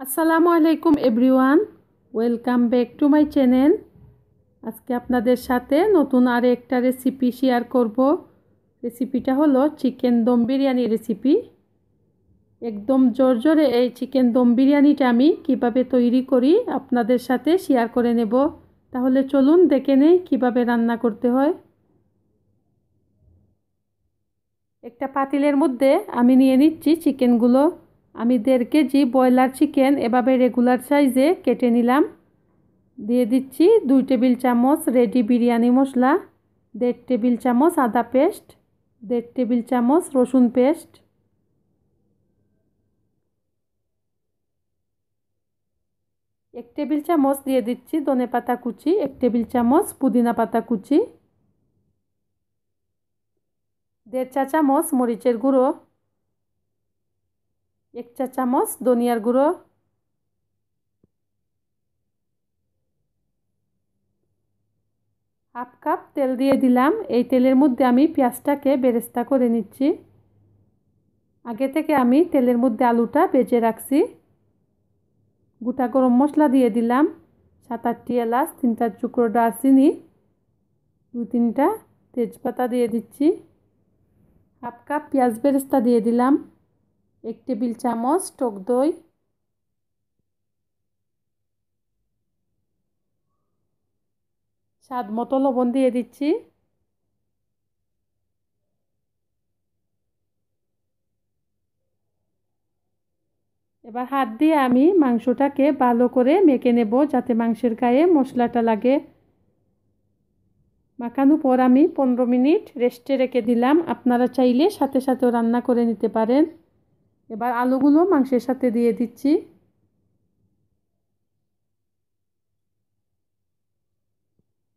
আসসালামু আলাইকুম everyone. Welcome back to my channel. আজকে আপনাদের সাথে নতুন আর একটা রেসিপি শেয়ার করব। রেসিপিটা হলো চিকেন দম বিরিয়ানি রেসিপি। একদম জোর এই চিকেন দম বিরিয়ানিটা আমি কীভাবে তৈরি করি আপনাদের সাথে শেয়ার করে নেব। তাহলে চলুন দেখে নেই কীভাবে রান্না করতে হয়। একটা পাতিলের মধ্যে আমি নিয়ে নিচ্ছি চিকেনগুলো। আমি দেড় কেজি ব্রয়লার চিকেন এভাবে রেগুলার সাইজে কেটে নিলাম। দিয়ে দিচ্ছি দুই টেবিল চামচ রেডি বিরিয়ানি মশলা, দেড় টেবিল চামচ আদা পেস্ট, দেড় টেবিল চামচ রসুন পেস্ট। এক টেবিল চামচ দিয়ে দিচ্ছি ধনে পাতা কুচি, এক টেবিল চামচ পুদিনা পাতা কুচি। দেড় চা চামচ মরিচের গুঁড়ো। এক চা চামচ ধনিয়ার গুঁড়ো। হাফ কাপ তেল দিয়ে দিলাম। এই তেলের মধ্যে আমি পেঁয়াজটাকে বেরেস্তা করে নিচ্ছি। আগে থেকে আমি তেলের মধ্যে আলুটা বেজে রাখছি। গোটা গরম মশলা দিয়ে দিলাম। সাত আটটি এলাচ, তিনটা টুকরো দারচিনি দু তিনটা তেজপাতা দিয়ে দিচ্ছি। হাফ কাপ পেঁয়াজ বেরেস্তা দিয়ে দিলাম। এক টেবিল চামচ টক দই, স্বাদ মতো লবণ দিয়ে দিচ্ছি। এবার হাত দিয়ে আমি মাংসটাকে ভালো করে মেখে নেব যাতে মাংসের গায়ে মশলাটা লাগে। মাখানোর পর আমি পনেরো মিনিট রেস্টে রেখে দিলাম। আপনারা চাইলে সাথে সাথেও রান্না করে নিতে পারেন। এবার আলুগুলো মাংসের সাথে দিয়ে দিচ্ছি।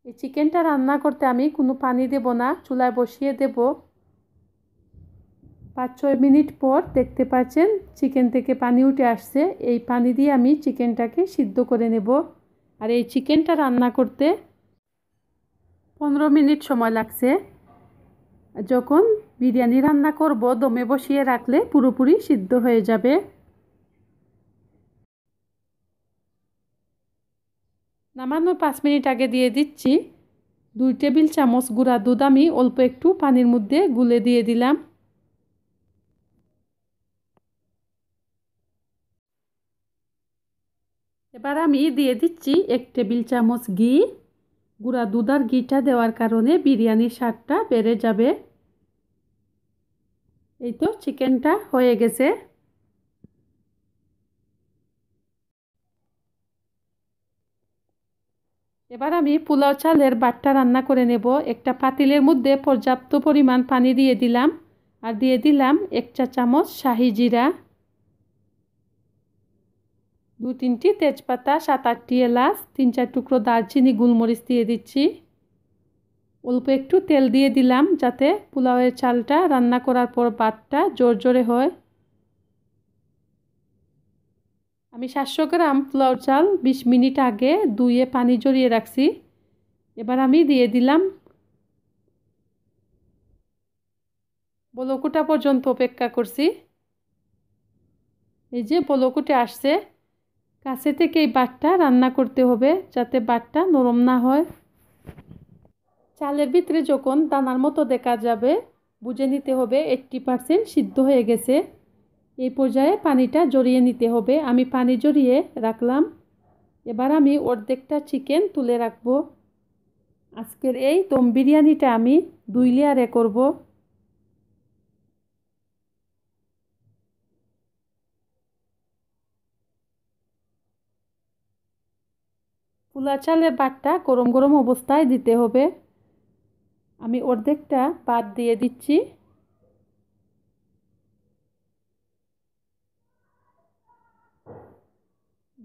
এই চিকেনটা রান্না করতে আমি কোনো পানি দেব না, চুলায় বসিয়ে দেব। পাঁচ ছয় মিনিট পর দেখতে পাচ্ছেন চিকেন থেকে পানি উঠে আসছে, এই পানি দিয়ে আমি চিকেনটাকে সিদ্ধ করে নেব। আর এই চিকেনটা রান্না করতে পনেরো মিনিট সময় লাগছে। যখন বিরিয়ানি রান্না করব, দমে বসিয়ে রাখলে পুরোপুরি সিদ্ধ হয়ে যাবে। নামানোর পাঁচ মিনিট আগে দিয়ে দিচ্ছি। দুই টেবিল চামচ গুঁড়া দুধ আমি অল্প একটু পানির মধ্যে গুলে দিয়ে দিলাম। এবার আমি দিয়ে দিচ্ছি এক টেবিল চামচ ঘি। গুঁড়া দুধ আর ঘিটা দেওয়ার কারণে বিরিয়ানির স্বাদটা বেড়ে যাবে। এই তো চিকেনটা হয়ে গেছে। এবার আমি পোলাও চালের বাটটা রান্না করে নেব। একটা পাতিলের মধ্যে পর্যাপ্ত পরিমাণ পানি দিয়ে দিলাম আর দিয়ে দিলাম এক চা চামচ শাহি জিরা, দু তিনটি তেজপাতা, সাত আটটি এলাচ, তিন চার টুকরো দারচিনি, গোলমরিচ দিয়ে দিচ্ছি। অল্প একটু তেল দিয়ে দিলাম যাতে পোলাওয়ের চালটা রান্না করার পর বাতটা জোর জোরে হয়। আমি সাতশো গ্রাম পোলাও চাল বিশ মিনিট আগে ধুয়ে পানি জড়িয়ে রাখছি। এবার আমি দিয়ে দিলাম বলকুটা পর্যন্ত অপেক্ষা করছি। এই যে বলকুটে আসছে, কাছে থেকে এই বাটটা রান্না করতে হবে যাতে বাটটা নরম না হয়। চালের ভিতরে যখন দানার মতো দেখা যাবে, বুঝে নিতে হবে এইট্টি পারসেন্ট সিদ্ধ হয়ে গেছে। এই পর্যায়ে পানিটা জড়িয়ে নিতে হবে। আমি পানি জড়িয়ে রাখলাম। এবার আমি অর্ধেকটা চিকেন তুলে রাখব। আজকের এই দম বিরিয়ানিটা আমি দুই লেয়ারে করব। পোলা চালের বাটটা গরম গরম অবস্থায় দিতে হবে। আমি অর্ধেকটা বাদ দিয়ে দিচ্ছি।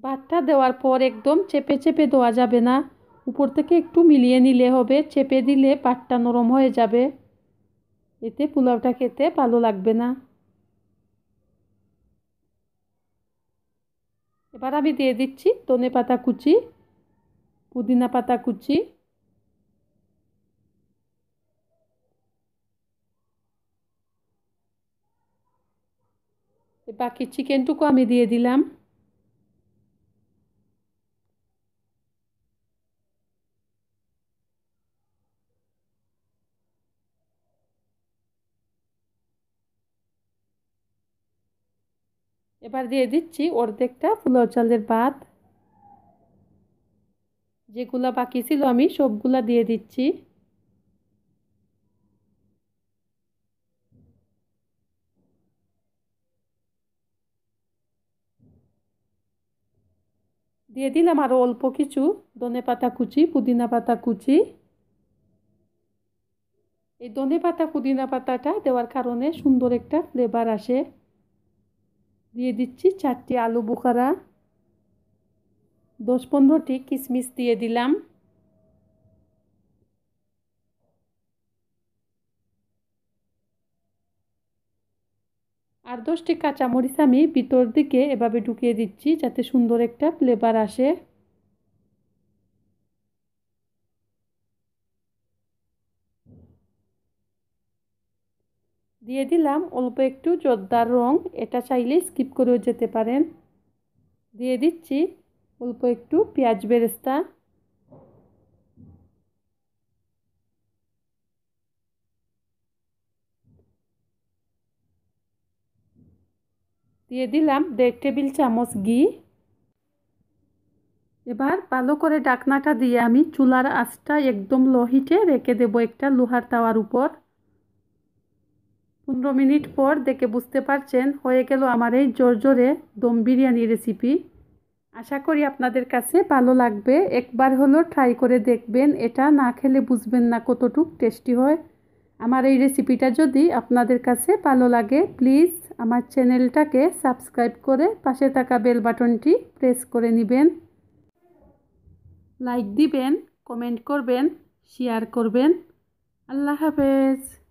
বাদটা দেওয়ার পর একদম চেপে চেপে দেওয়া যাবে না। উপর থেকে একটু মিলিয়ে নিলে হবে, চেপে দিলে পাটটা নরম হয়ে যাবে। এতে পোলাওটা খেতে ভালো লাগবে না। এবার আমি দিয়ে দিচ্ছি ধনে পাতা কুচি, পুদিনা পাতা কুচি। বাকি চিকেনটুকু আমি দিয়ে দিলাম। এবার দিয়ে দিচ্ছি অর্ধেকটা ফুল চালের ভাত যেগুলো বাকি ছিল আমি সবগুলা দিয়ে দিচ্ছি। দিয়ে দিলাম আরও অল্প কিছু, ধনে পাতা কুচি, পুদিনা পাতা কুচি। এই ধনে পাতা, পুদিনা পাতাটা দেওয়ার কারণে সুন্দর একটা ফ্লেভার আসে। দিয়ে দিচ্ছি চারটি আলু বোখারা। দশ পনেরোটি কিশমিশ দিয়ে দিলাম। আর দশটি কাঁচামরিচ আমি ভিতর দিকে এভাবে ঢুকিয়ে দিচ্ছি যাতে সুন্দর একটা ফ্লেভার আসে। দিয়ে দিলাম অল্প একটু জর্দার রং, এটা চাইলে স্কিপ করেও যেতে পারেন। দিয়ে দিচ্ছি অল্প একটু পেঁয়াজ বেরেস্তা। দিয়ে দিলাম দেড় টেবিল চামচ ঘি। এবার ভালো করে ডাকনাটা দিয়ে আমি চুলার আঁচটা একদম লো হিটে রেখে দেবো একটা লোহার তাওয়ার উপর। পনেরো মিনিট পর দেখে বুঝতে পারছেন হয়ে গেল আমার এই জোর জোরে দম বিরিয়ানি রেসিপি। আশা করি আপনাদের কাছে ভালো লাগবে। একবার হলো ট্রাই করে দেখবেন, এটা না খেলে বুঝবেন না কতটুক টেস্টি হয়। আমার এই রেসিপিটা যদি আপনাদের কাছে ভালো লাগে, প্লিজ আমার চ্যানেলটাকে সাবস্ক্রাইব করে পাশে থাকা বেল বাটনটি প্রেস করে নেবেন। লাইক দিবেন, কমেন্ট করবেন, শেয়ার করবেন। আল্লাহ হাফেজ।